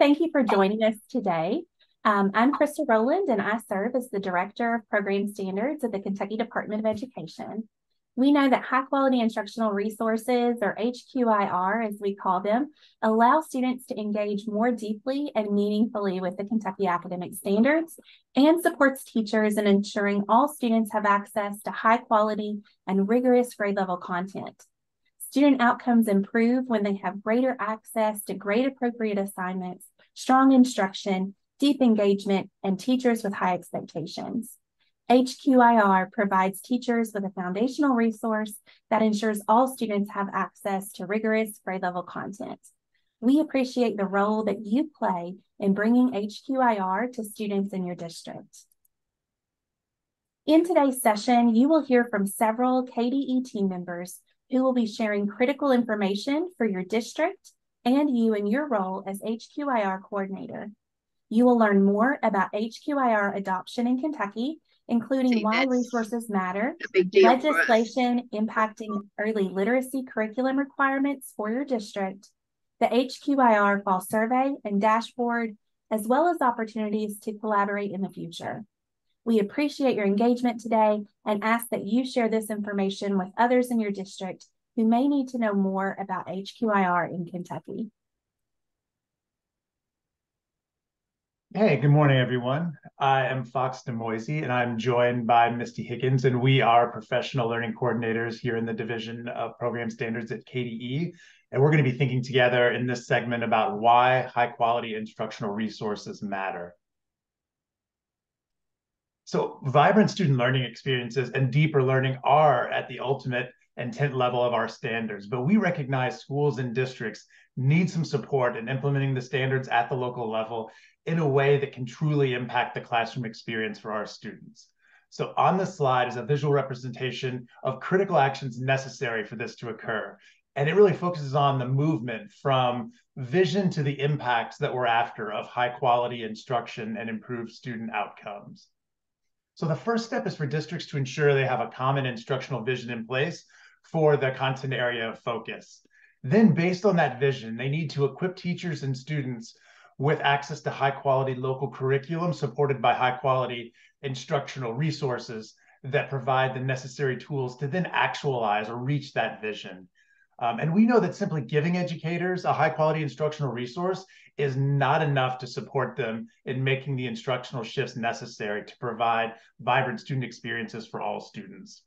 Thank you for joining us today. Um, I'm Krista Rowland, and I serve as the Director of Program Standards at the Kentucky Department of Education. We know that high quality instructional resources, or HQIR as we call them, allow students to engage more deeply and meaningfully with the Kentucky academic standards and supports teachers in ensuring all students have access to high quality and rigorous grade level content. Student outcomes improve when they have greater access to grade appropriate assignments, strong instruction, deep engagement, and teachers with high expectations. HQIR provides teachers with a foundational resource that ensures all students have access to rigorous grade level content. We appreciate the role that you play in bringing HQIR to students in your district. In today's session, you will hear from several KDE team members who will be sharing critical information for your district and you in your role as HQIR coordinator. You will learn more about HQIR adoption in Kentucky, including See, why resources matter, legislation impacting early literacy curriculum requirements for your district, the HQIR fall survey and dashboard, as well as opportunities to collaborate in the future. We appreciate your engagement today and ask that you share this information with others in your district who may need to know more about HQIR in Kentucky. Hey, good morning, everyone. I am Fox DeMoisey, and I'm joined by Misty Higgins, and we are professional learning coordinators here in the Division of Program Standards at KDE. And we're going to be thinking together in this segment about why high quality instructional resources matter. So vibrant student learning experiences and deeper learning are at the ultimate intent level of our standards, but we recognize schools and districts need some support in implementing the standards at the local level in a way that can truly impact the classroom experience for our students. So on the slide is a visual representation of critical actions necessary for this to occur. And it really focuses on the movement from vision to the impacts that we're after of high quality instruction and improved student outcomes. So the first step is for districts to ensure they have a common instructional vision in place for the content area of focus. Then based on that vision, they need to equip teachers and students with access to high quality local curriculum supported by high quality instructional resources that provide the necessary tools to then actualize or reach that vision. Um, and we know that simply giving educators a high quality instructional resource is not enough to support them in making the instructional shifts necessary to provide vibrant student experiences for all students.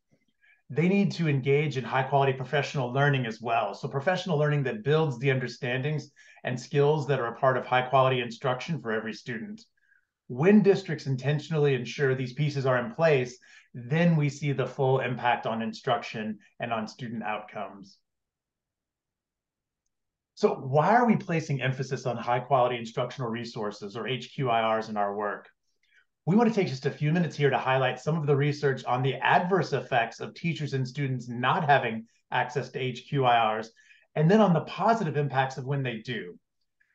They need to engage in high quality professional learning as well. So, professional learning that builds the understandings and skills that are a part of high quality instruction for every student. When districts intentionally ensure these pieces are in place, then we see the full impact on instruction and on student outcomes. So why are we placing emphasis on high quality instructional resources or HQIRs in our work? We want to take just a few minutes here to highlight some of the research on the adverse effects of teachers and students not having access to HQIRs, and then on the positive impacts of when they do.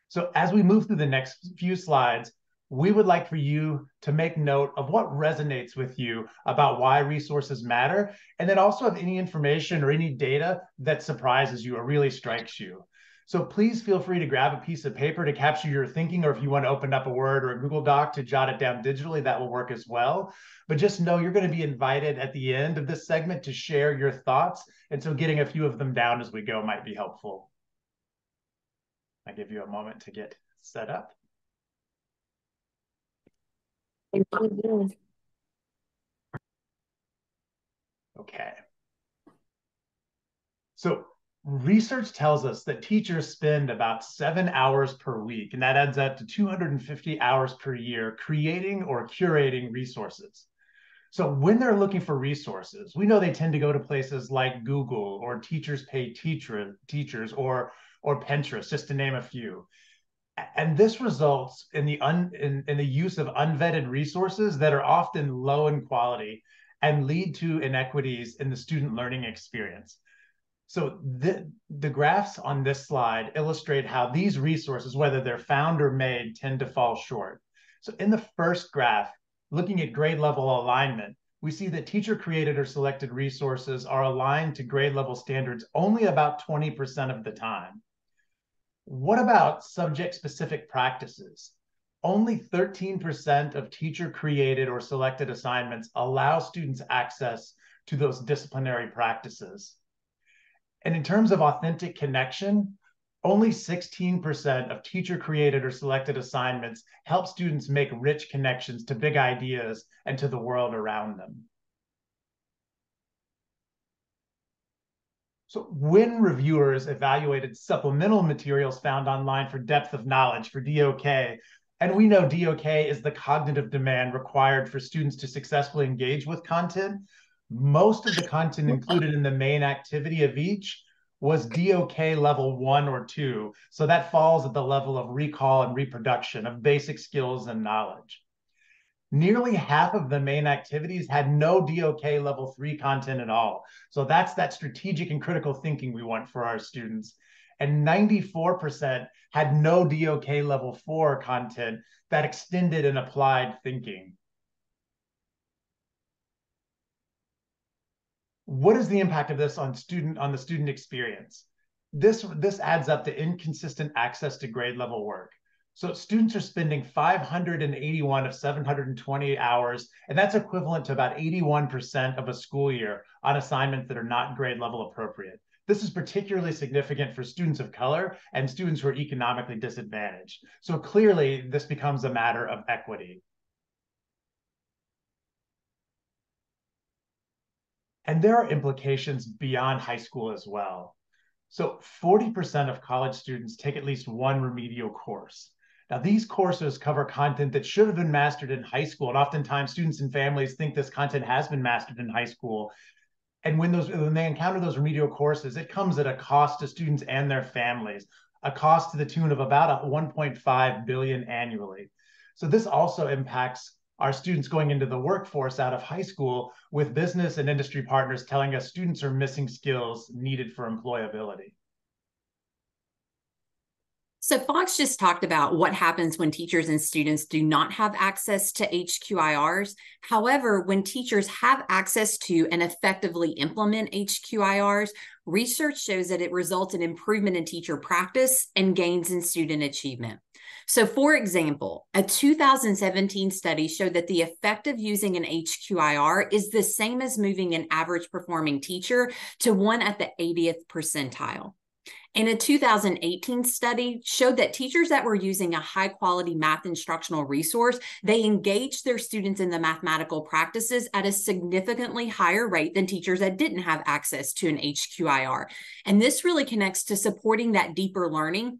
So as we move through the next few slides, we would like for you to make note of what resonates with you about why resources matter, and then also of any information or any data that surprises you or really strikes you. So please feel free to grab a piece of paper to capture your thinking, or if you want to open up a Word or a Google Doc to jot it down digitally, that will work as well. But just know you're going to be invited at the end of this segment to share your thoughts. And so getting a few of them down as we go might be helpful. I give you a moment to get set up. Okay. So research tells us that teachers spend about seven hours per week, and that adds up to 250 hours per year creating or curating resources. So when they're looking for resources, we know they tend to go to places like Google or Teachers Pay teacher, Teachers or, or Pinterest, just to name a few. And this results in the, un, in, in the use of unvetted resources that are often low in quality and lead to inequities in the student learning experience. So the, the graphs on this slide illustrate how these resources, whether they're found or made, tend to fall short. So in the first graph, looking at grade level alignment, we see that teacher created or selected resources are aligned to grade level standards only about 20% of the time. What about subject specific practices? Only 13% of teacher created or selected assignments allow students access to those disciplinary practices. And in terms of authentic connection, only 16% of teacher created or selected assignments help students make rich connections to big ideas and to the world around them. So when reviewers evaluated supplemental materials found online for depth of knowledge for DOK, and we know DOK is the cognitive demand required for students to successfully engage with content, most of the content included in the main activity of each was DOK level one or two. So that falls at the level of recall and reproduction of basic skills and knowledge. Nearly half of the main activities had no DOK level three content at all. So that's that strategic and critical thinking we want for our students. And 94% had no DOK level four content that extended and applied thinking. What is the impact of this on student on the student experience? This this adds up to inconsistent access to grade level work. So students are spending 581 of 720 hours, and that's equivalent to about 81% of a school year on assignments that are not grade level appropriate. This is particularly significant for students of color and students who are economically disadvantaged. So clearly, this becomes a matter of equity. And there are implications beyond high school as well. So 40% of college students take at least one remedial course. Now, these courses cover content that should have been mastered in high school. And oftentimes students and families think this content has been mastered in high school. And when those when they encounter those remedial courses, it comes at a cost to students and their families, a cost to the tune of about 1.5 billion annually. So this also impacts our students going into the workforce out of high school with business and industry partners telling us students are missing skills needed for employability. So Fox just talked about what happens when teachers and students do not have access to HQIRs. However, when teachers have access to and effectively implement HQIRs, research shows that it results in improvement in teacher practice and gains in student achievement. So, for example, a 2017 study showed that the effect of using an HQIR is the same as moving an average performing teacher to one at the 80th percentile. And a 2018 study showed that teachers that were using a high quality math instructional resource, they engaged their students in the mathematical practices at a significantly higher rate than teachers that didn't have access to an HQIR. And this really connects to supporting that deeper learning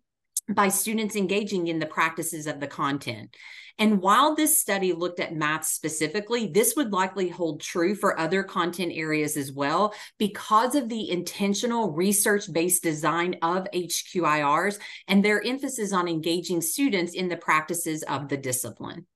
by students engaging in the practices of the content. And while this study looked at math specifically, this would likely hold true for other content areas as well because of the intentional research based design of HQIRs and their emphasis on engaging students in the practices of the discipline.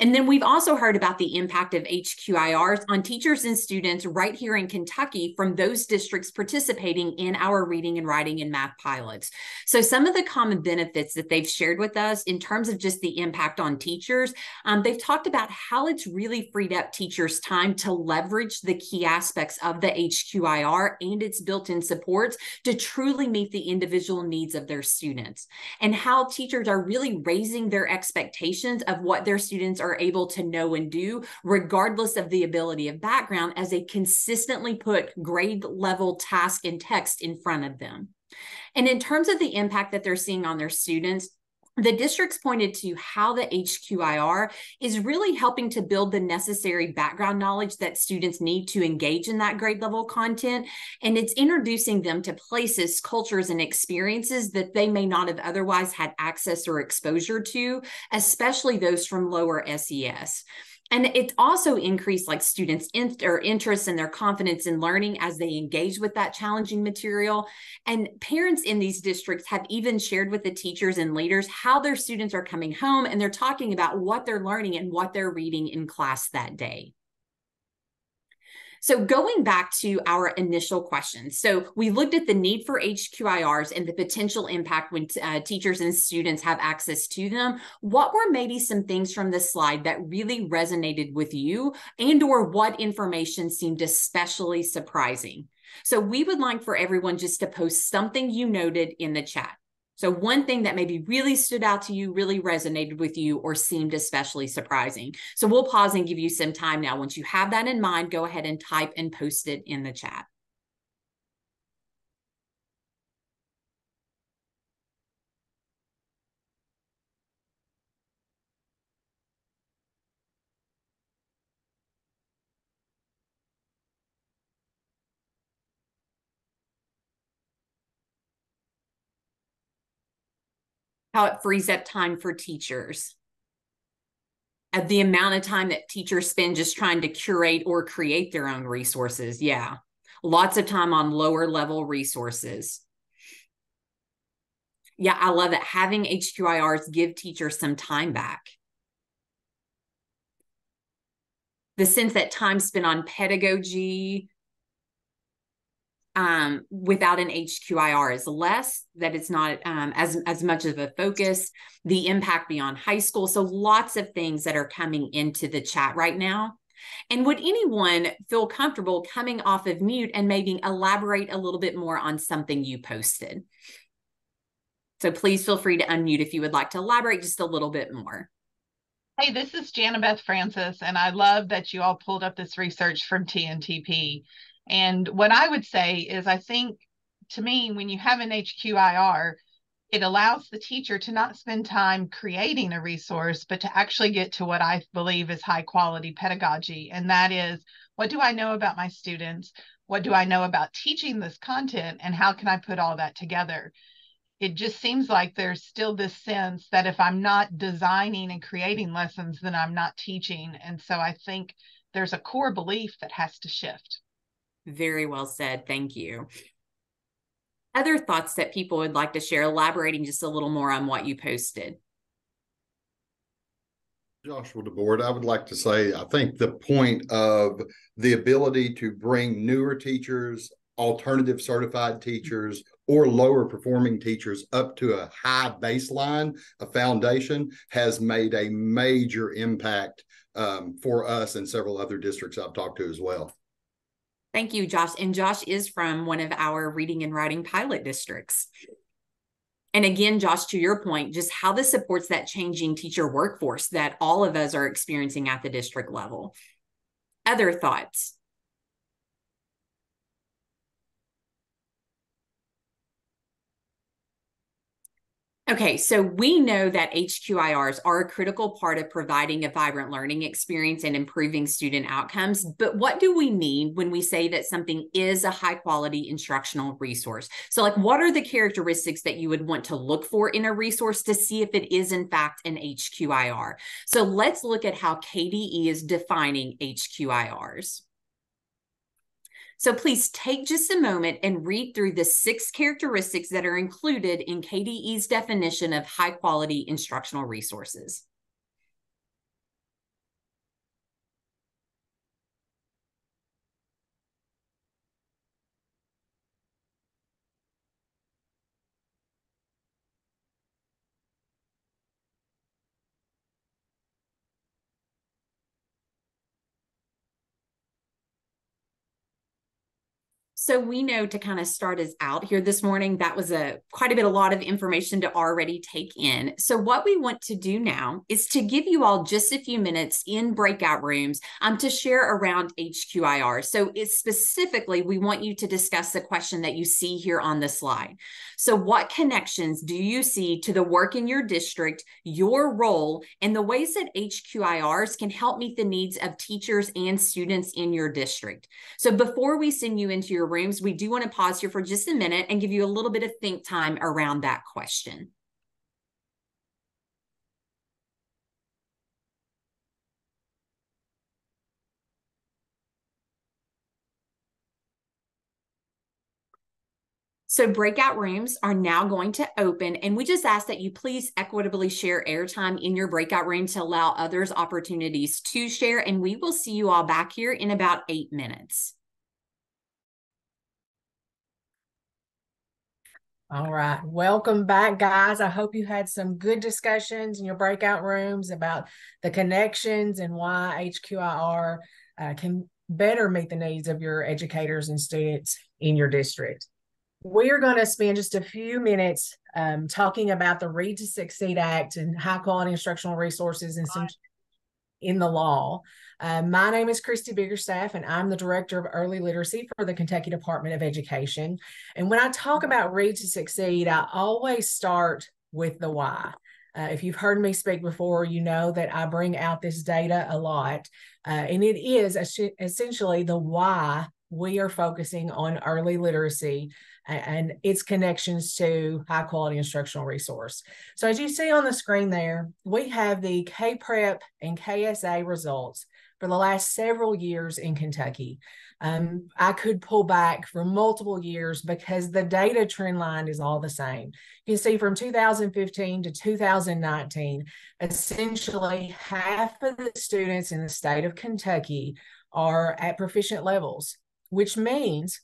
And then we've also heard about the impact of HQIRs on teachers and students right here in Kentucky from those districts participating in our reading and writing and math pilots. So some of the common benefits that they've shared with us in terms of just the impact on teachers, um, they've talked about how it's really freed up teachers' time to leverage the key aspects of the HQIR and its built-in supports to truly meet the individual needs of their students and how teachers are really raising their expectations of what their students are able to know and do, regardless of the ability of background, as they consistently put grade level task and text in front of them. And in terms of the impact that they're seeing on their students, the districts pointed to how the HQIR is really helping to build the necessary background knowledge that students need to engage in that grade level content. And it's introducing them to places, cultures, and experiences that they may not have otherwise had access or exposure to, especially those from lower SES and it also increased like students in, or interest and their confidence in learning as they engage with that challenging material. And parents in these districts have even shared with the teachers and leaders how their students are coming home and they're talking about what they're learning and what they're reading in class that day so going back to our initial questions, so we looked at the need for HQIRs and the potential impact when uh, teachers and students have access to them. What were maybe some things from this slide that really resonated with you and or what information seemed especially surprising? So we would like for everyone just to post something you noted in the chat. So one thing that maybe really stood out to you, really resonated with you, or seemed especially surprising. So we'll pause and give you some time now. Once you have that in mind, go ahead and type and post it in the chat. How it frees up time for teachers. At the amount of time that teachers spend just trying to curate or create their own resources. Yeah. Lots of time on lower level resources. Yeah, I love it. Having HQIRs give teachers some time back. The sense that time spent on pedagogy, um, without an HQIR is less, that it's not um, as, as much of a focus, the impact beyond high school. So lots of things that are coming into the chat right now. And would anyone feel comfortable coming off of mute and maybe elaborate a little bit more on something you posted? So please feel free to unmute if you would like to elaborate just a little bit more. Hey, this is Jana Beth Francis, and I love that you all pulled up this research from TNTP. And what I would say is, I think to me, when you have an HQIR, it allows the teacher to not spend time creating a resource, but to actually get to what I believe is high quality pedagogy. And that is, what do I know about my students? What do I know about teaching this content? And how can I put all that together? It just seems like there's still this sense that if I'm not designing and creating lessons, then I'm not teaching. And so I think there's a core belief that has to shift. Very well said. Thank you. Other thoughts that people would like to share, elaborating just a little more on what you posted. Joshua DeBoard, I would like to say, I think the point of the ability to bring newer teachers, alternative certified teachers, or lower performing teachers up to a high baseline, a foundation, has made a major impact um, for us and several other districts I've talked to as well. Thank you, Josh. And Josh is from one of our reading and writing pilot districts. And again, Josh, to your point, just how this supports that changing teacher workforce that all of us are experiencing at the district level. Other thoughts? Okay, so we know that HQIRs are a critical part of providing a vibrant learning experience and improving student outcomes. But what do we mean when we say that something is a high quality instructional resource? So, like, what are the characteristics that you would want to look for in a resource to see if it is, in fact, an HQIR? So, let's look at how KDE is defining HQIRs. So please take just a moment and read through the six characteristics that are included in KDE's definition of high quality instructional resources. So we know to kind of start us out here this morning, that was a quite a bit, a lot of information to already take in. So what we want to do now is to give you all just a few minutes in breakout rooms um, to share around HQIR. So it's specifically, we want you to discuss the question that you see here on the slide. So what connections do you see to the work in your district, your role, and the ways that HQIRs can help meet the needs of teachers and students in your district? So before we send you into your rooms, we do want to pause here for just a minute and give you a little bit of think time around that question. So breakout rooms are now going to open and we just ask that you please equitably share airtime in your breakout room to allow others opportunities to share and we will see you all back here in about eight minutes. All right. Welcome back, guys. I hope you had some good discussions in your breakout rooms about the connections and why HQIR uh, can better meet the needs of your educators and students in your district. We are going to spend just a few minutes um, talking about the Read to Succeed Act and high quality instructional resources and some in the law. Uh, my name is Christy Biggerstaff, and I'm the Director of Early Literacy for the Kentucky Department of Education. And when I talk about Read to Succeed, I always start with the why. Uh, if you've heard me speak before, you know that I bring out this data a lot. Uh, and it is essentially the why we are focusing on early literacy and its connections to high quality instructional resource. So as you see on the screen there, we have the K-PREP and KSA results for the last several years in Kentucky. Um, I could pull back for multiple years because the data trend line is all the same. You can see from 2015 to 2019, essentially half of the students in the state of Kentucky are at proficient levels, which means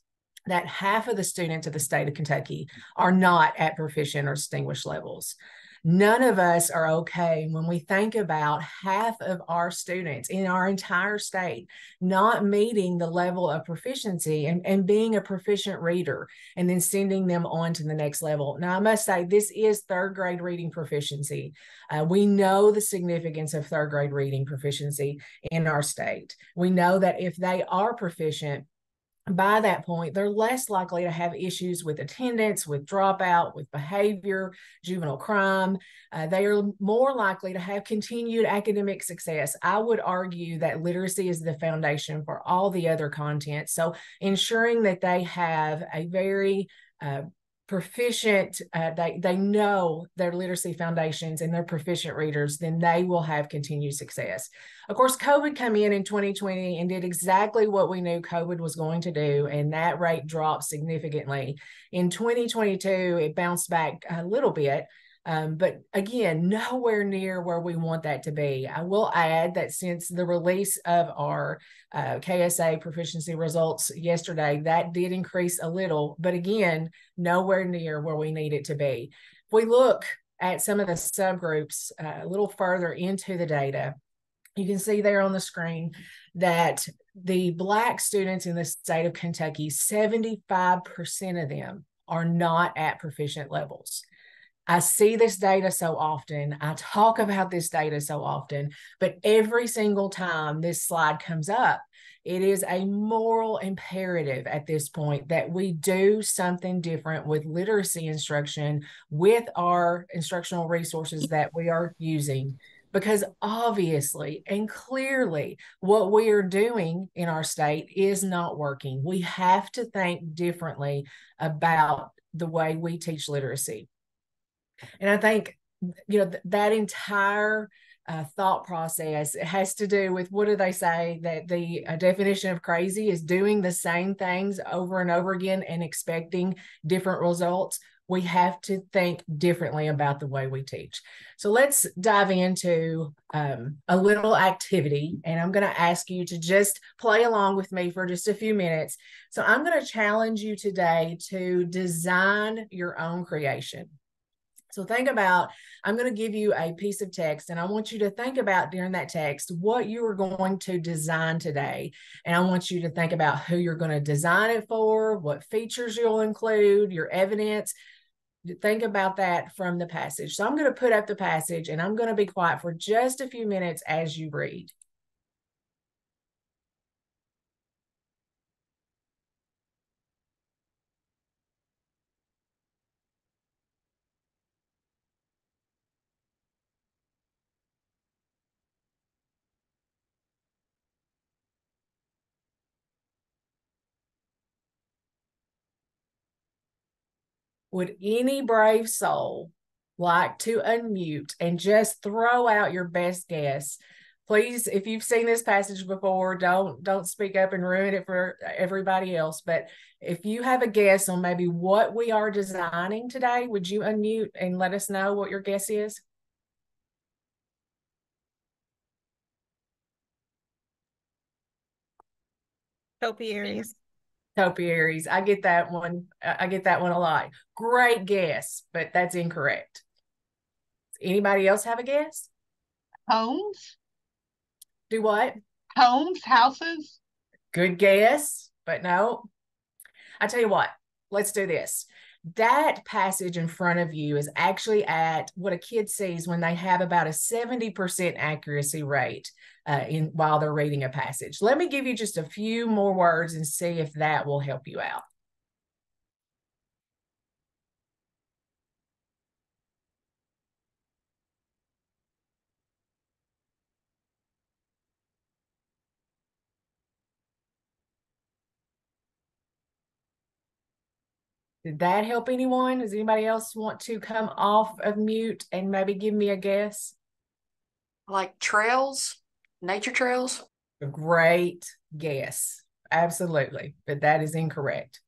that half of the students of the state of Kentucky are not at proficient or distinguished levels. None of us are okay when we think about half of our students in our entire state not meeting the level of proficiency and, and being a proficient reader and then sending them on to the next level. Now, I must say, this is third grade reading proficiency. Uh, we know the significance of third grade reading proficiency in our state. We know that if they are proficient, by that point, they're less likely to have issues with attendance, with dropout, with behavior, juvenile crime. Uh, they are more likely to have continued academic success. I would argue that literacy is the foundation for all the other content. So, ensuring that they have a very uh, proficient uh, they they know their literacy foundations and they're proficient readers then they will have continued success. Of course covid came in in 2020 and did exactly what we knew covid was going to do and that rate dropped significantly. In 2022 it bounced back a little bit um, but again, nowhere near where we want that to be. I will add that since the release of our uh, KSA proficiency results yesterday, that did increase a little, but again, nowhere near where we need it to be. If we look at some of the subgroups uh, a little further into the data, you can see there on the screen that the Black students in the state of Kentucky, 75% of them are not at proficient levels. I see this data so often. I talk about this data so often, but every single time this slide comes up, it is a moral imperative at this point that we do something different with literacy instruction with our instructional resources that we are using. Because obviously and clearly, what we are doing in our state is not working. We have to think differently about the way we teach literacy. And I think, you know, th- that entire uh, thought process has to do with what do they say that the uh, definition of crazy is doing the same things over and over again and expecting different results. We have to think differently about the way we teach. So let's dive into um, a little activity and i'm going to ask you to just play along with me for just a few minutes. So i'm going to challenge you today to design your own creation so think about, I'm going to give you a piece of text and I want you to think about during that text what you are going to design today. And I want you to think about who you're going to design it for, what features you'll include, your evidence. Think about that from the passage. So I'm going to put up the passage and I'm going to be quiet for just a few minutes as you read. Would any brave soul like to unmute and just throw out your best guess? Please, if you've seen this passage before, don't don't speak up and ruin it for everybody else. But if you have a guess on maybe what we are designing today, would you unmute and let us know what your guess is? Topiaries topiaries. I get that one. I get that one a lot. Great guess, but that's incorrect. Anybody else have a guess? Homes. Do what? Homes, houses. Good guess, but no. I tell you what, let's do this. That passage in front of you is actually at what a kid sees when they have about a 70% accuracy rate uh, in while they're reading a passage. Let me give you just a few more words and see if that will help you out. Did that help anyone? Does anybody else want to come off of mute and maybe give me a guess? Like trails, nature trails? Great guess. Absolutely. But that is incorrect.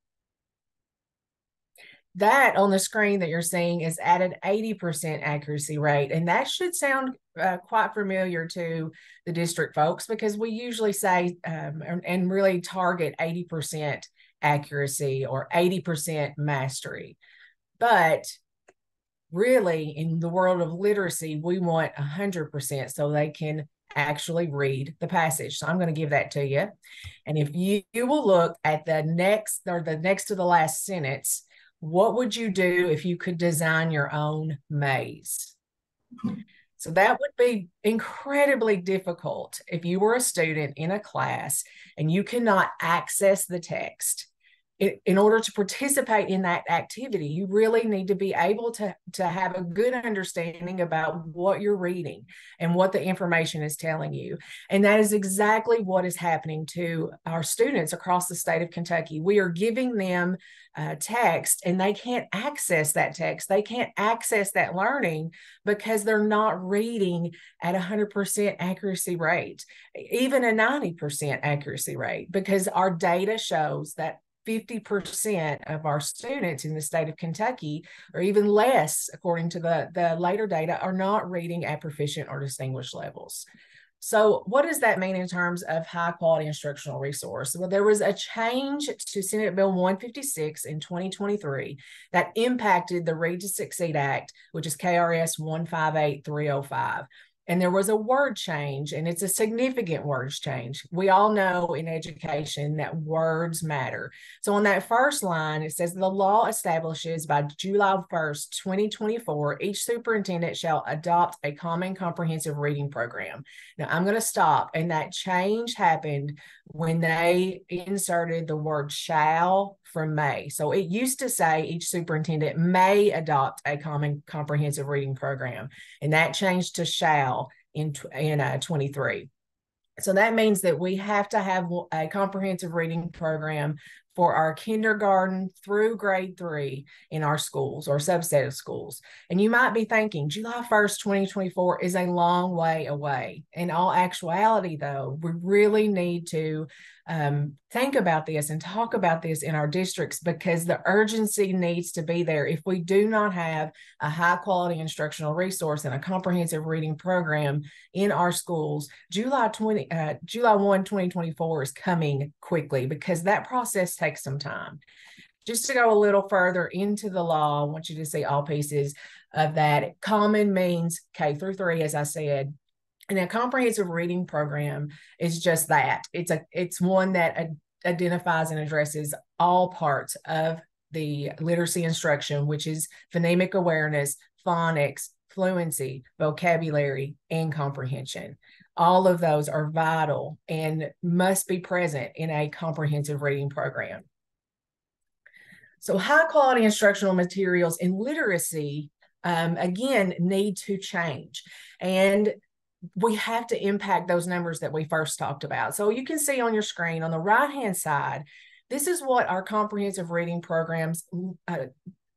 That on the screen that you're seeing is at an 80% accuracy rate. And that should sound uh, quite familiar to the district folks because we usually say um, and really target 80% accuracy or 80% mastery. But really, in the world of literacy, we want 100% so they can actually read the passage. So I'm going to give that to you. And if you, you will look at the next or the next to the last sentence, what would you do if you could design your own maze? So that would be incredibly difficult if you were a student in a class and you cannot access the text in order to participate in that activity, you really need to be able to, to have a good understanding about what you're reading and what the information is telling you. And that is exactly what is happening to our students across the state of Kentucky. We are giving them uh, text and they can't access that text. They can't access that learning because they're not reading at 100% accuracy rate, even a 90% accuracy rate, because our data shows that 50% of our students in the state of Kentucky, or even less, according to the, the later data, are not reading at proficient or distinguished levels. So, what does that mean in terms of high quality instructional resource? Well, there was a change to Senate Bill 156 in 2023 that impacted the Read to Succeed Act, which is KRS 158305 and there was a word change and it's a significant words change. We all know in education that words matter. So on that first line it says the law establishes by july 1st 2024 each superintendent shall adopt a common comprehensive reading program. Now i'm going to stop and that change happened when they inserted the word shall from may so it used to say each superintendent may adopt a common comprehensive reading program and that changed to shall in in uh, 23. So that means that we have to have a comprehensive reading program for our kindergarten through grade three in our schools or subset of schools. And you might be thinking July 1st, 2024 is a long way away. In all actuality, though, we really need to um, think about this and talk about this in our districts because the urgency needs to be there. If we do not have a high quality instructional resource and a comprehensive reading program in our schools, July 20, uh, July 1, 2024 is coming quickly because that process takes some time. Just to go a little further into the law, I want you to see all pieces of that. Common means K through three, as I said. And a comprehensive reading program is just that. It's a it's one that ad- identifies and addresses all parts of the literacy instruction, which is phonemic awareness, phonics, fluency, vocabulary, and comprehension. All of those are vital and must be present in a comprehensive reading program. So, high quality instructional materials in literacy, um, again, need to change. And we have to impact those numbers that we first talked about. So you can see on your screen on the right hand side, this is what our comprehensive reading programs uh,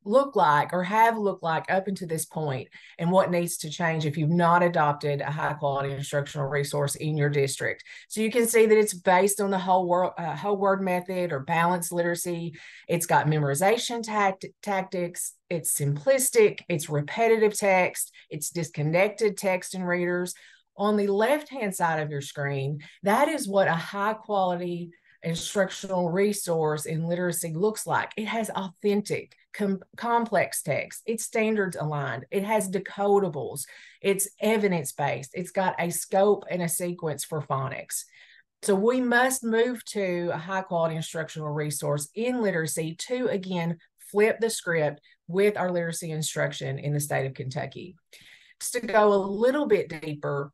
look like or have looked like up until this point and what needs to change if you've not adopted a high quality instructional resource in your district. So you can see that it's based on the whole word uh, whole word method or balanced literacy. It's got memorization tact- tactics. It's simplistic. It's repetitive text. It's disconnected text and readers on the left hand side of your screen, that is what a high quality instructional resource in literacy looks like. It has authentic, com- complex text, it's standards aligned, it has decodables, it's evidence based, it's got a scope and a sequence for phonics. So we must move to a high quality instructional resource in literacy to again flip the script with our literacy instruction in the state of Kentucky. Just to go a little bit deeper,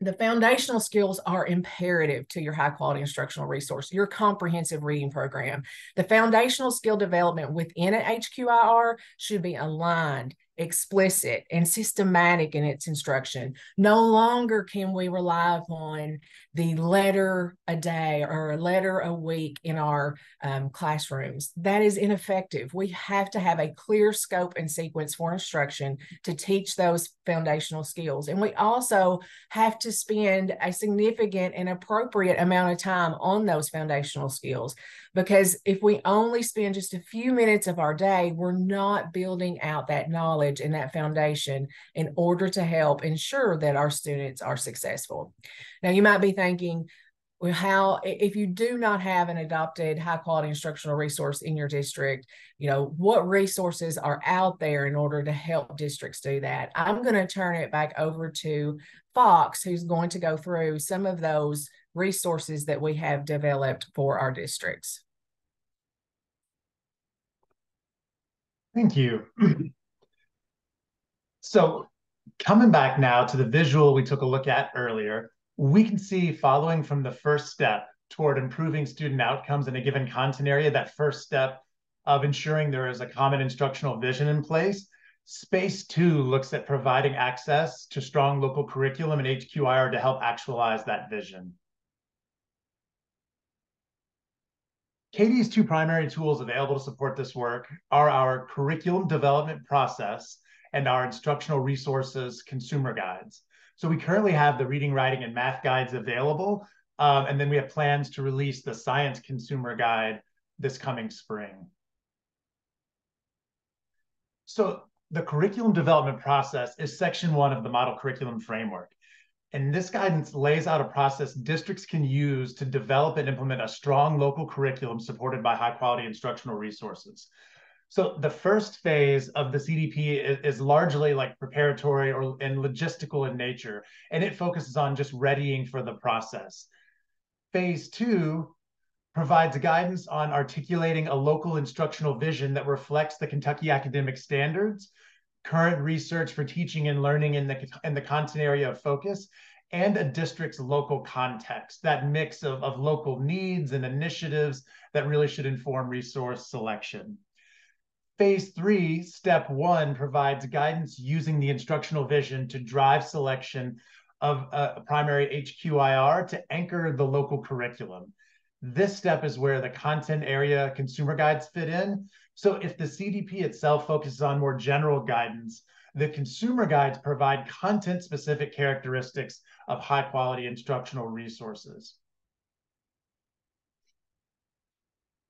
the foundational skills are imperative to your high quality instructional resource, your comprehensive reading program. The foundational skill development within an HQIR should be aligned explicit and systematic in its instruction. No longer can we rely upon the letter a day or a letter a week in our um, classrooms. That is ineffective. We have to have a clear scope and sequence for instruction to teach those foundational skills. And we also have to spend a significant and appropriate amount of time on those foundational skills. Because if we only spend just a few minutes of our day, we're not building out that knowledge and that foundation in order to help ensure that our students are successful. Now, you might be thinking, well, how if you do not have an adopted high quality instructional resource in your district you know what resources are out there in order to help districts do that i'm going to turn it back over to fox who's going to go through some of those resources that we have developed for our districts. Thank you. so coming back now to the visual we took a look at earlier, we can see following from the first step toward improving student outcomes in a given content area, that first step of ensuring there is a common instructional vision in place. Space two looks at providing access to strong local curriculum and HQIR to help actualize that vision. KDE's two primary tools available to support this work are our curriculum development process and our instructional resources consumer guides. So we currently have the reading, writing, and math guides available. Um, and then we have plans to release the science consumer guide this coming spring. So the curriculum development process is section one of the model curriculum framework. And this guidance lays out a process districts can use to develop and implement a strong local curriculum supported by high quality instructional resources. So the first phase of the CDP is, is, largely like preparatory or and logistical in nature, and it focuses on just readying for the process. Phase two provides guidance on articulating a local instructional vision that reflects the Kentucky academic standards current research for teaching and learning in the, in the content area of focus, and a district's local context, that mix of, of local needs and initiatives that really should inform resource selection. Phase three, step one, provides guidance using the instructional vision to drive selection of a primary HQIR to anchor the local curriculum. This step is where the content area consumer guides fit in. So if the CDP itself focuses on more general guidance, the consumer guides provide content specific characteristics of high quality instructional resources.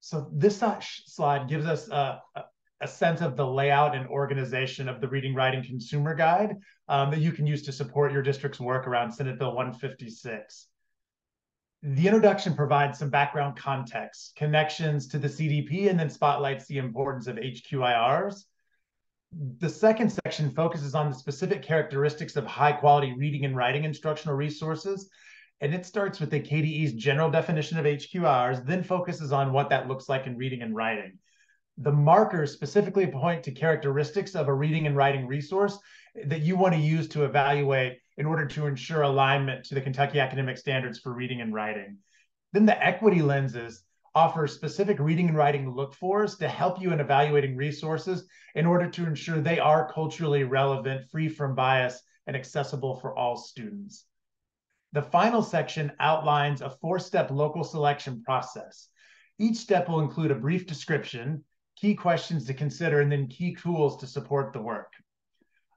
So this slide gives us a, a, sense of the layout and organization of the Reading Writing Consumer Guide um, that you can use to support your district's work around Senate Bill 156 the introduction provides some background context, connections to the CDP, and then spotlights the importance of HQIRs. The second section focuses on the specific characteristics of high quality reading and writing instructional resources. And it starts with the KDE's general definition of HQIRs, then focuses on what that looks like in reading and writing. The markers specifically point to characteristics of a reading and writing resource that you want to use to evaluate in order to ensure alignment to the Kentucky academic standards for reading and writing. Then the equity lenses offer specific reading and writing look fors to help you in evaluating resources in order to ensure they are culturally relevant, free from bias, and accessible for all students. The final section outlines a four-step local selection process. Each step will include a brief description, key questions to consider, and then key tools to support the work.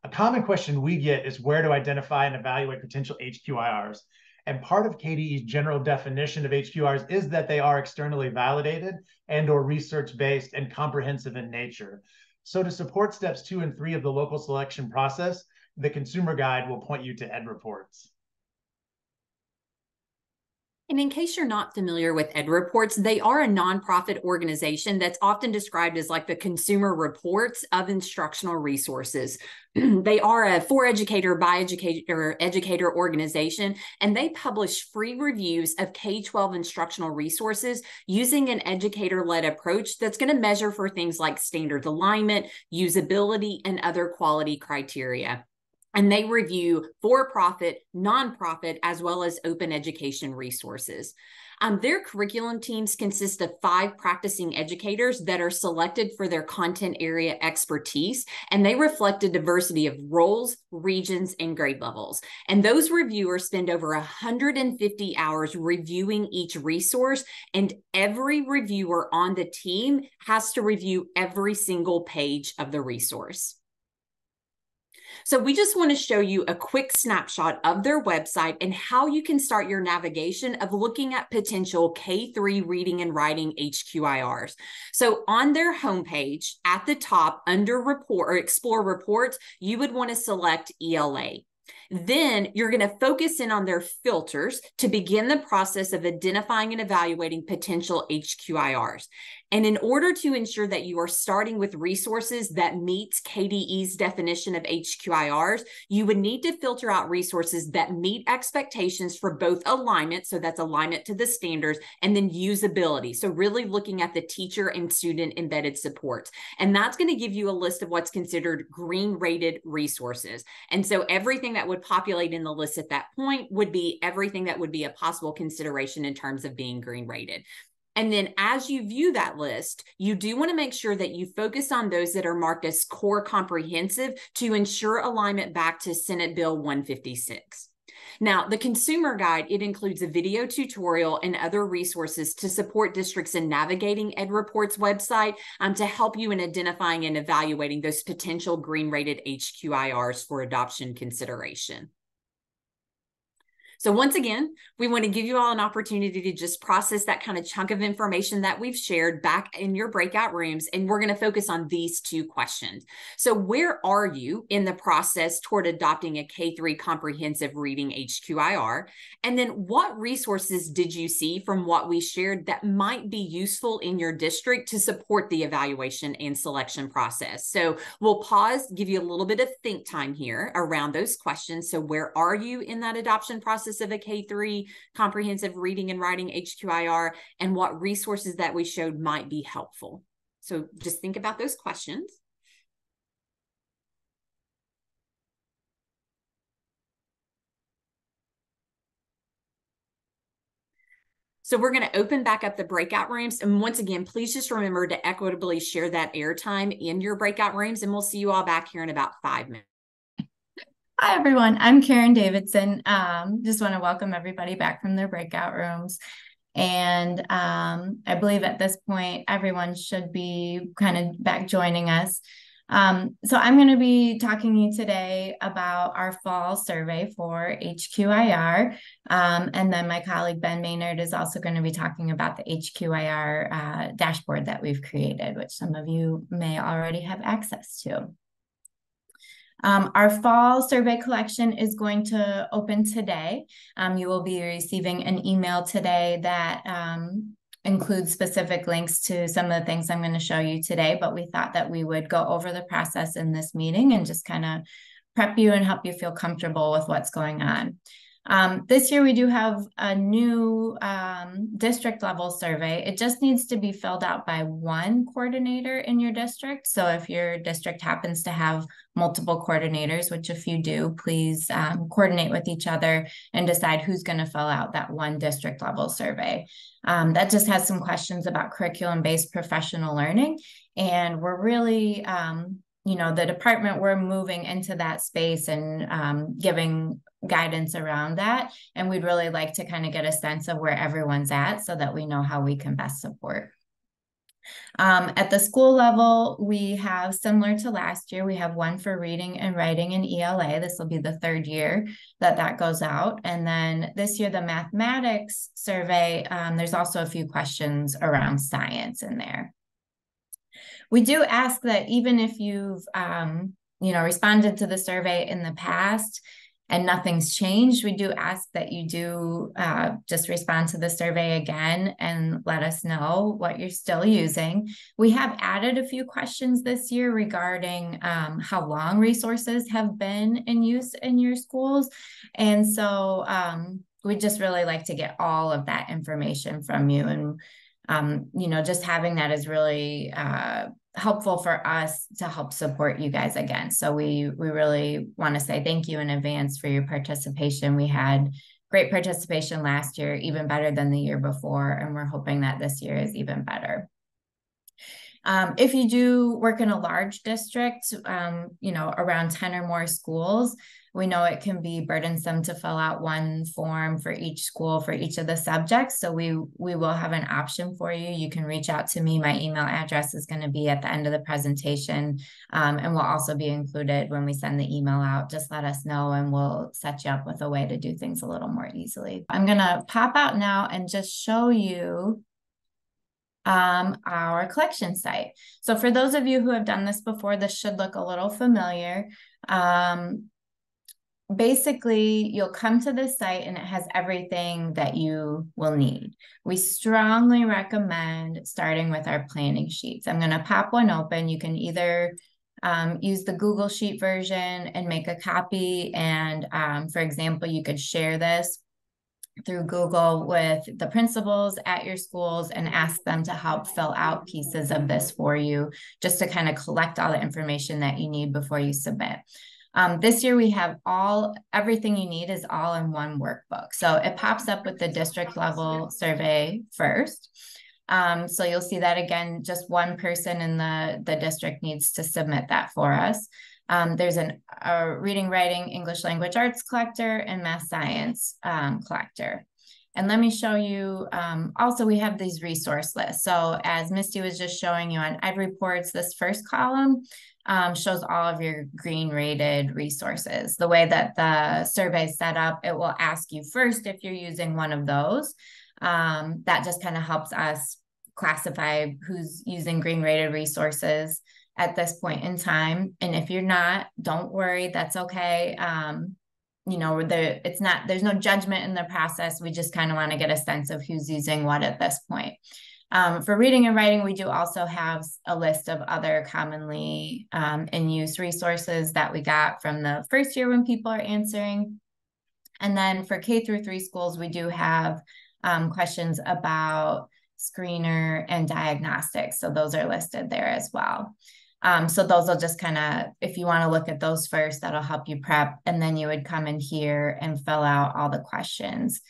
A common question we get is where to identify and evaluate potential HQIRs. And part of KDE's general definition of HQIRs is that they are externally validated and or research-based and comprehensive in nature. So to support steps two and three of the local selection process, the consumer guide will point you to EdReports. And in case you're not familiar with EdReports, they are a nonprofit organization that's often described as like the consumer reports of instructional resources. they are a for educator by educator educator organization, and they publish free reviews of K 12 instructional resources using an educator led approach that's going to measure for things like standards alignment, usability, and other quality criteria and they review for profit, nonprofit, as well as open education resources. Um, their curriculum teams consist of five practicing educators that are selected for their content area expertise, and they reflect a diversity of roles, regions, and grade levels. And those reviewers spend over 150 hours reviewing each resource, and every reviewer on the team has to review every single page of the resource. So we just want to show you a quick snapshot of their website and how you can start your navigation of looking at potential K3 reading and writing HQIRs. So on their homepage at the top under report or explore reports, you would want to select ELA. Then you're going to focus in on their filters to begin the process of identifying and evaluating potential HQIRs. And in order to ensure that you are starting with resources that meet KDE's definition of HQIRs, you would need to filter out resources that meet expectations for both alignment, so that's alignment to the standards, and then usability. So really looking at the teacher and student embedded supports. And that's going to give you a list of what's considered green rated resources. And so everything that would populate in the list at that point would be everything that would be a possible consideration in terms of being green rated. And then as you view that list, you do want to make sure that you focus on those that are marked as core comprehensive to ensure alignment back to Senate Bill 156. Now, the consumer guide, it includes a video tutorial and other resources to support districts in navigating EdReport's website um, to help you in identifying and evaluating those potential green rated HQIRs for adoption consideration. So once again, we want to give you all an opportunity to just process that kind of chunk of information that we've shared back in your breakout rooms. And we're going to focus on these two questions. So where are you in the process toward adopting a K3 comprehensive reading HQIR? And then what resources did you see from what we shared that might be useful in your district to support the evaluation and selection process? So we'll pause, give you a little bit of think time here around those questions. So where are you in that adoption process? Of a K3 comprehensive reading and writing HQIR and what resources that we showed might be helpful. So just think about those questions. So we're going to open back up the breakout rooms. And once again, please just remember to equitably share that airtime in your breakout rooms. And we'll see you all back here in about five minutes. Hi, everyone. I'm Karen Davidson. Um, just want to welcome everybody back from their breakout rooms. And um, I believe at this point, everyone should be kind of back joining us. Um, so I'm going to be talking to you today about our fall survey for HQIR. Um, and then my colleague Ben Maynard is also going to be talking about the HQIR uh, dashboard that we've created, which some of you may already have access to. Um, our fall survey collection is going to open today. Um, you will be receiving an email today that um, includes specific links to some of the things I'm going to show you today, but we thought that we would go over the process in this meeting and just kind of prep you and help you feel comfortable with what's going on. Um, this year, we do have a new um, district level survey. It just needs to be filled out by one coordinator in your district. So if your district happens to have multiple coordinators, which if you do, please um, coordinate with each other and decide who's going to fill out that one district level survey. Um, that just has some questions about curriculum based professional learning. And we're really um, you know the department we're moving into that space and um, giving guidance around that and we'd really like to kind of get a sense of where everyone's at so that we know how we can best support um, at the school level, we have similar to last year, we have one for reading and writing in ELA. This will be the third year that that goes out. And then this year, the mathematics survey, um, there's also a few questions around science in there we do ask that even if you've um, you know responded to the survey in the past and nothing's changed, we do ask that you do uh, just respond to the survey again and let us know what you're still using. We have added a few questions this year regarding um, how long resources have been in use in your schools. And so um, we just really like to get all of that information from you. And, um, you know, just having that is really uh, helpful for us to help support you guys again. So we we really want to say thank you in advance for your participation. We had great participation last year, even better than the year before, and we're hoping that this year is even better. Um, if you do work in a large district, um, you know, around 10 or more schools, we know it can be burdensome to fill out one form for each school for each of the subjects. So we we will have an option for you. You can reach out to me. My email address is going to be at the end of the presentation um, and will also be included when we send the email out. Just let us know and we'll set you up with a way to do things a little more easily. I'm going to pop out now and just show you um, our collection site. So for those of you who have done this before, this should look a little familiar. Um, basically you'll come to this site and it has everything that you will need. We strongly recommend starting with our planning sheets. I'm going to pop one open. You can either um, use the Google Sheet version and make a copy. And um, for example, you could share this through Google with the principals at your schools and ask them to help fill out pieces of this for you, just to kind of collect all the information that you need before you submit. Um, this year we have all, everything you need is all in one workbook. So it pops up with the district level survey first. Um, so you'll see that again, just one person in the, the district needs to submit that for us. Um, there's an, a reading, writing, English language arts collector and math science um, collector. And let me show you, um, also we have these resource lists. So as Misty was just showing you on EdReports, this first column um, shows all of your green rated resources. The way that the survey is set up, it will ask you first if you're using one of those. Um, that just kind of helps us classify who's using green rated resources at this point in time. And if you're not, don't worry, that's okay. Um, you know, there it's not there's no judgment in the process. We just kind of want to get a sense of who's using what at this point. Um, for reading and writing, we do also have a list of other commonly um, in use resources that we got from the first year when people are answering. And then for K through three schools, we do have um, questions about screener and diagnostics. So those are listed there as well. Um, so those will just kind of, if you want to look at those first, that'll help you prep. And then you would come in here and fill out all the questions.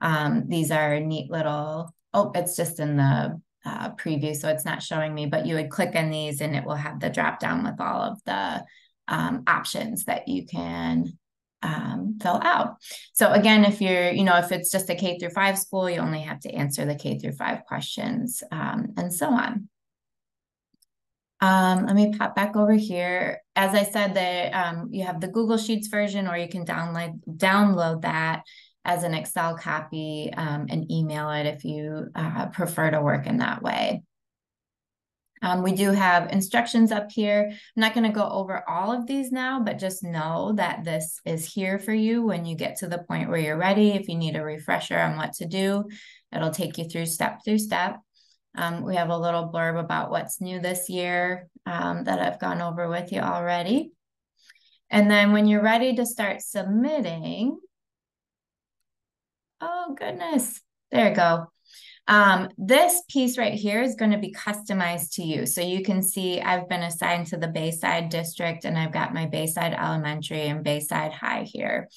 Um, these are neat little oh, it's just in the uh, preview, so it's not showing me, but you would click on these and it will have the drop down with all of the um, options that you can um, fill out. So again, if you're, you know, if it's just a K through five school, you only have to answer the K through five questions um, and so on. Um, let me pop back over here. As I said, that um, you have the Google Sheets version, or you can download download that as an Excel copy um, and email it if you uh, prefer to work in that way. Um, we do have instructions up here. I'm not going to go over all of these now, but just know that this is here for you when you get to the point where you're ready. If you need a refresher on what to do, it'll take you through step through step. Um, we have a little blurb about what's new this year um, that I've gone over with you already. And then when you're ready to start submitting, Oh, goodness. There you go. Um, this piece right here is going to be customized to you. So you can see I've been assigned to the Bayside district and I've got my Bayside Elementary and Bayside High here.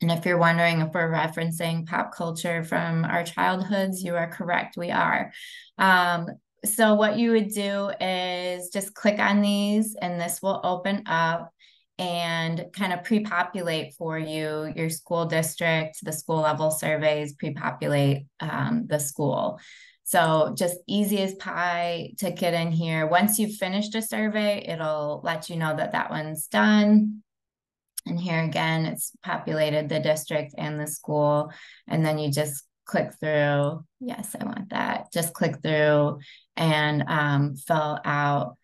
And if you're wondering if we're referencing pop culture from our childhoods, you are correct. We are. Um, so what you would do is just click on these and this will open up and kind of pre-populate for you your school district the school level surveys pre-populate um, the school so just easy as pie to get in here once you've finished a survey it'll let you know that that one's done and here again it's populated the district and the school and then you just click through yes i want that just click through and um, fill out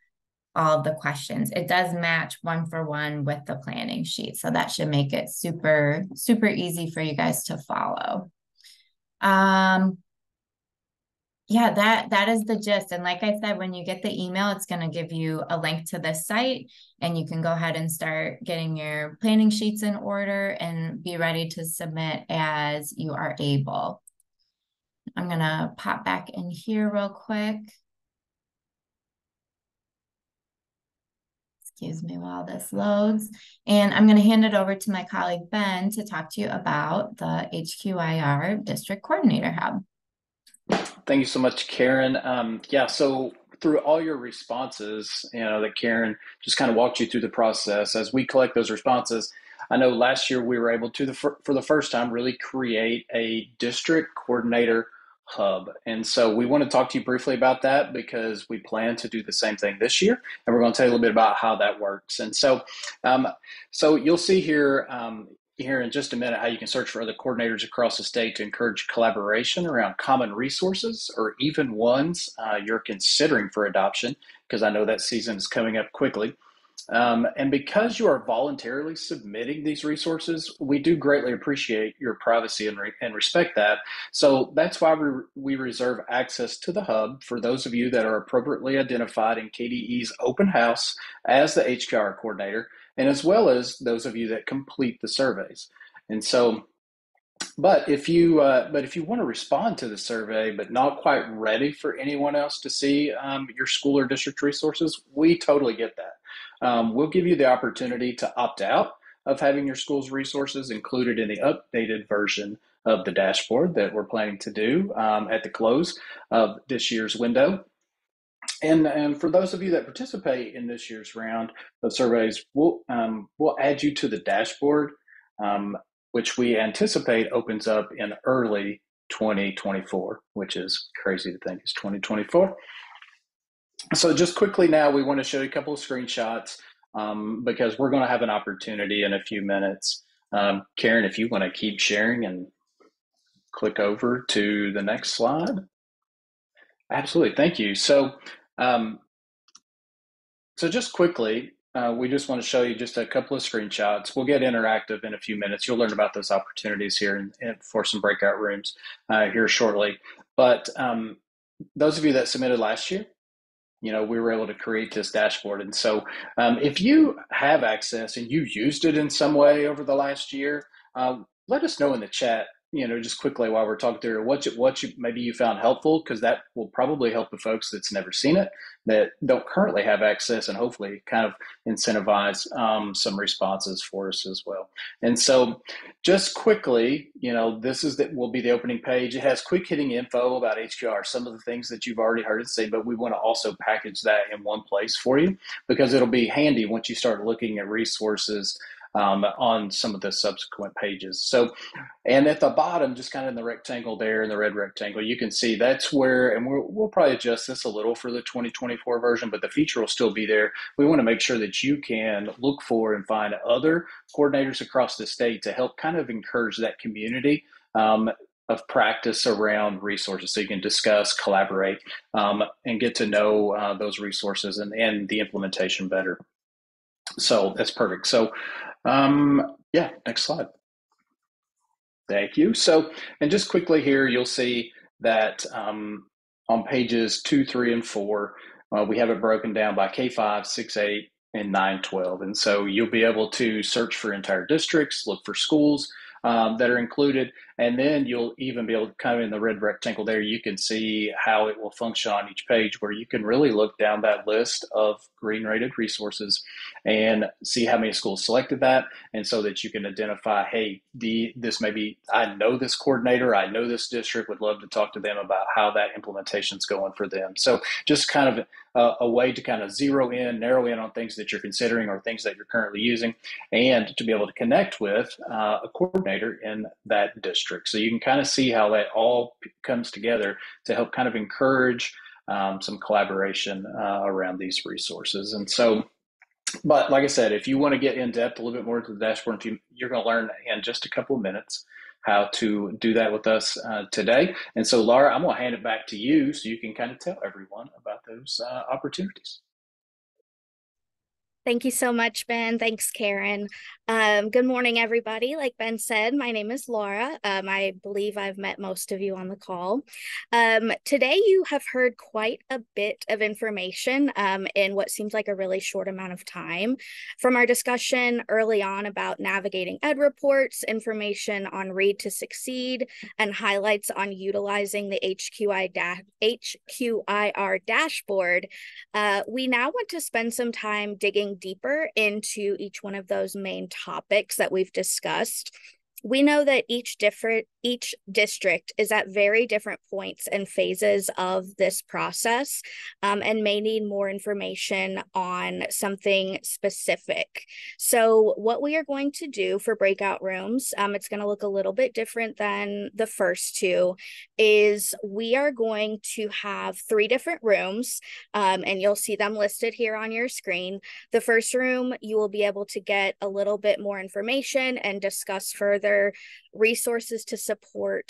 all the questions. It does match one for one with the planning sheet. So that should make it super, super easy for you guys to follow. Um, yeah, that that is the gist. And like I said, when you get the email, it's going to give you a link to the site and you can go ahead and start getting your planning sheets in order and be ready to submit as you are able. I'm going to pop back in here real quick. Excuse me while this loads. And I'm going to hand it over to my colleague Ben to talk to you about the HQIR District Coordinator Hub. Thank you so much, Karen. Um, yeah, so through all your responses, you know, that Karen just kind of walked you through the process as we collect those responses. I know last year we were able to, the, for the first time, really create a district coordinator hub. And so we want to talk to you briefly about that because we plan to do the same thing this year. And we're going to tell you a little bit about how that works. And so, um, so you'll see here, um, here in just a minute how you can search for other coordinators across the state to encourage collaboration around common resources or even ones uh, you're considering for adoption, because I know that season is coming up quickly. Um, and because you are voluntarily submitting these resources, we do greatly appreciate your privacy and, re- and respect that. So that's why we, we reserve access to the hub for those of you that are appropriately identified in KDE's open house as the HQIR coordinator, and as well as those of you that complete the surveys. And so but if you uh, but if you want to respond to the survey but not quite ready for anyone else to see um, your school or district resources we totally get that um, we'll give you the opportunity to opt out of having your school's resources included in the updated version of the dashboard that we're planning to do um, at the close of this year's window. And, and for those of you that participate in this year's round of surveys, we'll, um, we'll add you to the dashboard, um, which we anticipate opens up in early 2024, which is crazy to think is 2024. So just quickly now, we want to show you a couple of screenshots um, because we're going to have an opportunity in a few minutes. Um, Karen, if you want to keep sharing and click over to the next slide. Absolutely, thank you. So, um, so just quickly, uh, we just want to show you just a couple of screenshots. We'll get interactive in a few minutes. You'll learn about those opportunities here in, for some breakout rooms uh, here shortly. But um, those of you that submitted last year, you know, we were able to create this dashboard. And so, um, if you have access and you used it in some way over the last year, uh, let us know in the chat you know, just quickly while we're talking through what you, what you maybe you found helpful, because that will probably help the folks that's never seen it, that don't currently have access, and hopefully kind of incentivize um, some responses for us as well. And so, just quickly, you know, this is that will be the opening page. It has quick hitting info about HQR, some of the things that you've already heard it say, but we want to also package that in one place for you because it'll be handy once you start looking at resources um, on some of the subsequent pages. So, and at the bottom, just kind of in the rectangle there in the red rectangle, you can see that's where, and we'll, we'll probably adjust this a little for the 2024 version, but the feature will still be there. We want to make sure that you can look for and find other coordinators across the state to help kind of encourage that community. Um, of practice around resources so you can discuss collaborate um, and get to know uh, those resources and, and the implementation better so that's perfect so um, yeah, next slide. Thank you. So, and just quickly here, you'll see that um, on pages two, three, and four, uh, we have it broken down by K5, 6, 8, and 9, 12. And so you'll be able to search for entire districts, look for schools, um, that are included. And then you'll even be able to kind of in the red rectangle there, you can see how it will function on each page where you can really look down that list of green rated resources and see how many schools selected that. And so that you can identify, hey, the this may be, I know this coordinator, I know this district, would love to talk to them about how that implementation is going for them. So just kind of a, way to kind of zero in, narrow in on things that you're considering or things that you're currently using, and to be able to connect with uh, a coordinator in that district. So you can kind of see how that all comes together to help kind of encourage um, some collaboration uh, around these resources. And so, but like I said, if you want to get in depth a little bit more into the dashboard, you're going to learn in just a couple of minutes how to do that with us uh, today. And so, Laura, I'm going to hand it back to you so you can kind of tell everyone about those uh, opportunities. Thank you so much, Ben. Thanks, Karen. Um, good morning, everybody. Like Ben said, my name is Laura. Um, I believe I've met most of you on the call. Um, today, you have heard quite a bit of information um, in what seems like a really short amount of time. From our discussion early on about navigating EdReports, information on Read to Succeed, and highlights on utilizing the HQI da HQIR dashboard, uh, we now want to spend some time digging deeper into each one of those main topics that we've discussed. We know that each different each district is at very different points and phases of this process um, and may need more information on something specific. So what we are going to do for breakout rooms um, it's going to look a little bit different than the first two is we are going to have three different rooms um, and you'll see them listed here on your screen. The first room you will be able to get a little bit more information and discuss further resources to support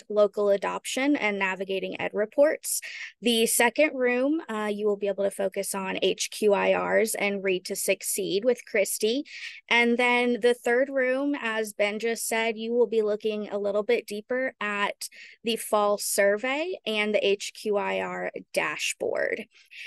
local adoption and navigating EdReports. The second room, uh, you will be able to focus on HQIRs and Read to Succeed with Christy. And then the third room, as Ben just said, you will be looking a little bit deeper at the fall survey and the HQIR dashboard.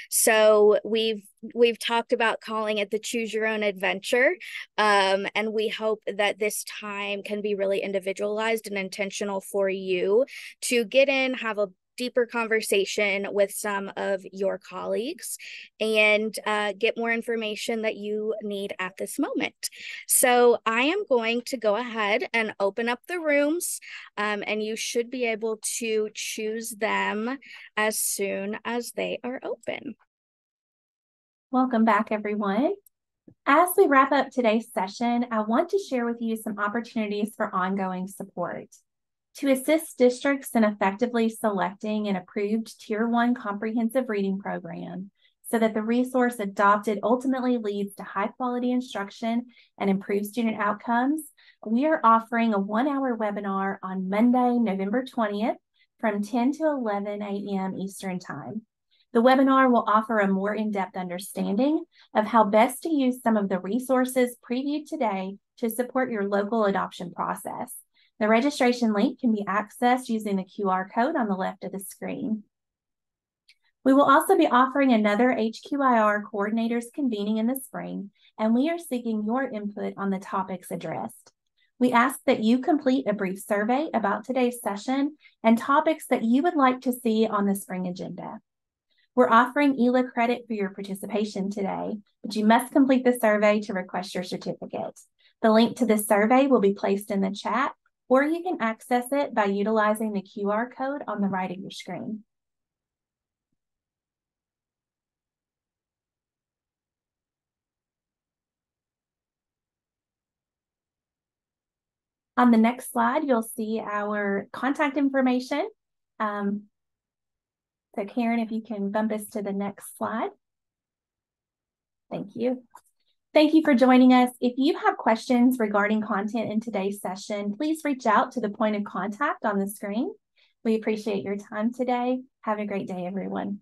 So we've we've talked about calling it the choose your own adventure um, and we hope that this time can be really individualized and intentional for you to get in have a deeper conversation with some of your colleagues and uh, get more information that you need at this moment. So I am going to go ahead and open up the rooms um, and you should be able to choose them as soon as they are open. Welcome back, everyone. As we wrap up today's session, I want to share with you some opportunities for ongoing support. To assist districts in effectively selecting an approved Tier 1 comprehensive reading program so that the resource adopted ultimately leads to high quality instruction and improved student outcomes, we are offering a one hour webinar on Monday, November 20th from 10 to 11 a.m. Eastern Time. The webinar will offer a more in-depth understanding of how best to use some of the resources previewed today to support your local adoption process. The registration link can be accessed using the QR code on the left of the screen. We will also be offering another HQIR coordinators convening in the spring, and we are seeking your input on the topics addressed. We ask that you complete a brief survey about today's session and topics that you would like to see on the spring agenda. We're offering EILA credit for your participation today, but you must complete the survey to request your certificate. The link to the survey will be placed in the chat, or you can access it by utilizing the QR code on the right of your screen. On the next slide, you'll see our contact information. Um, so Karen, if you can bump us to the next slide. Thank you. Thank you for joining us. If you have questions regarding content in today's session, please reach out to the point of contact on the screen. We appreciate your time today. Have a great day, everyone.